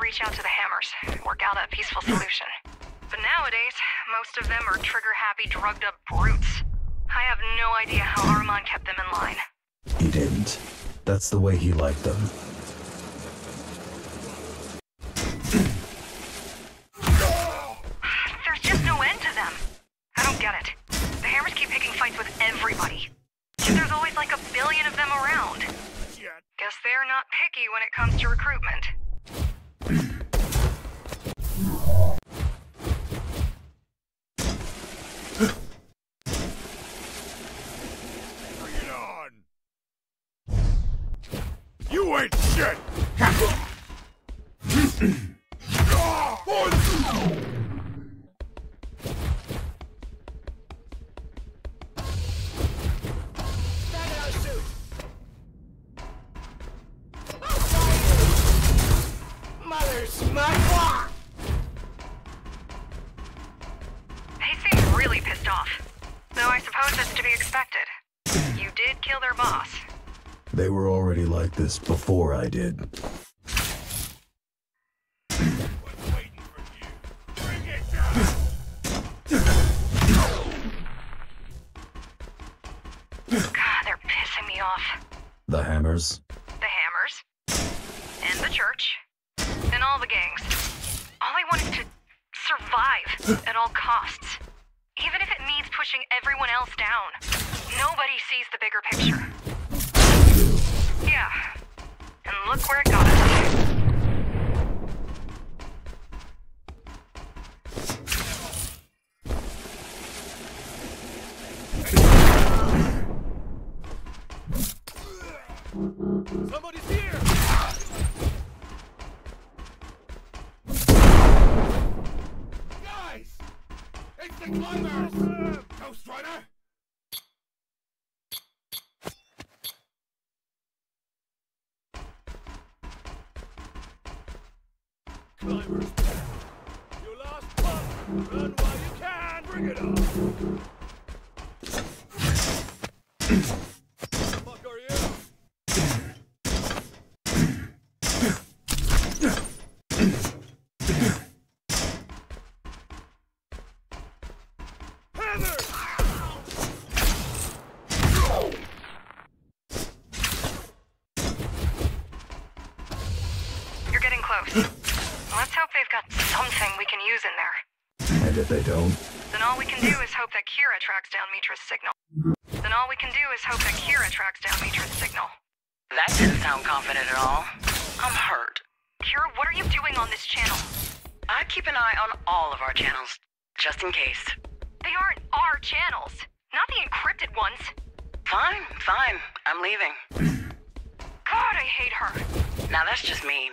reach out to the Hammers, and work out a peaceful solution. But nowadays, most of them are trigger-happy, drugged-up brutes. I have no idea how Armand kept them in line. He didn't. That's the way he liked them. There's just no end to them. I don't get it. The Hammers keep picking fights with everybody. Yet there's always like a billion of them around. Guess they're not picky when it comes to recruitment. Bring it on! You ain't shit! pissed off. Though I suppose that's to be expected. You did kill their boss. They were already like this before I did. What's waiting for you? Bring it down! God, they're pissing me off. The hammers. The Hammers. And the church. And all the gangs. All I want is to survive at all costs. Even if it means pushing everyone else down. Nobody sees the bigger picture. Yeah. And look where it got the climbers! Ghostrunner! Climbers! You lost pump! Run while you can! Bring it on! fuck? Close. Let's hope they've got something we can use in there. And if they don't, Then all we can do is hope that Kira tracks down Mitra's signal. Then all we can do is hope that Kira tracks down Mitra's signal. That didn't sound confident at all. I'm hurt. Kira, what are you doing on this channel? I keep an eye on all of our channels, just in case. They aren't our channels, not the encrypted ones. Fine, fine. I'm leaving. God, I hate her. Now that's just mean.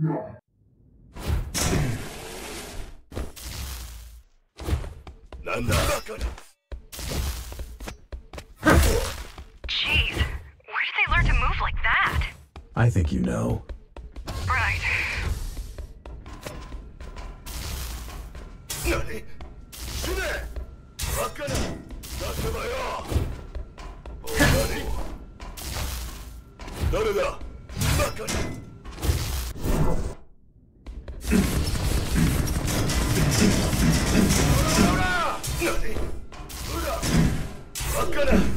Yeah. Jeez, where did they learn to move like that? I think you know. Right. Nani? Shune! Wakana! Nakeba yo! Oh, nani? Dare da? からん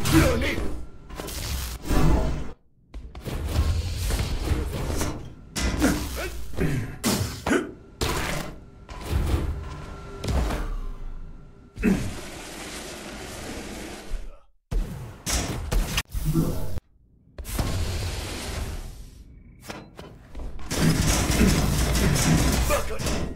バカ